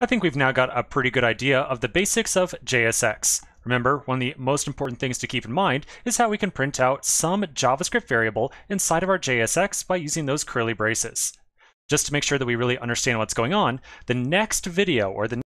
I think we've now got a pretty good idea of the basics of JSX. Remember, one of the most important things to keep in mind is how we can print out some JavaScript variable inside of our JSX by using those curly braces. Just to make sure that we really understand what's going on, the next video or the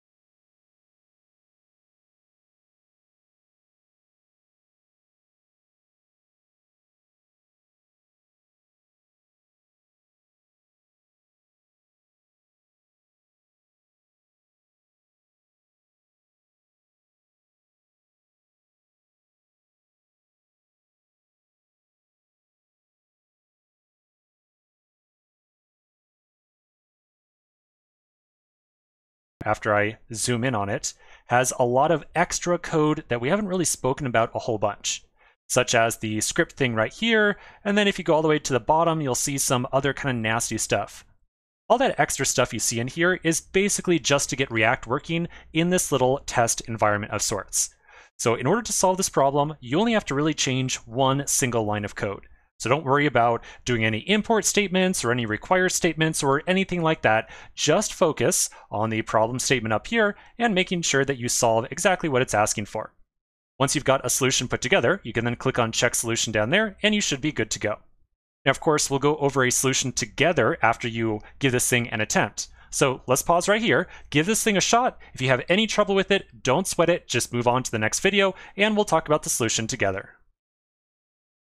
after I zoom in on it, has a lot of extra code that we haven't really spoken about a whole bunch, such as the script thing right here. And then if you go all the way to the bottom, you'll see some other kind of nasty stuff. All that extra stuff you see in here is basically just to get React working in this little test environment of sorts. So in order to solve this problem, you only have to really change one single line of code. So don't worry about doing any import statements or any require statements or anything like that. Just focus on the problem statement up here and making sure that you solve exactly what it's asking for. Once you've got a solution put together, you can then click on check solution down there and you should be good to go. Now, of course, we'll go over a solution together after you give this thing an attempt. So let's pause right here, give this thing a shot. If you have any trouble with it, don't sweat it, just move on to the next video and we'll talk about the solution together.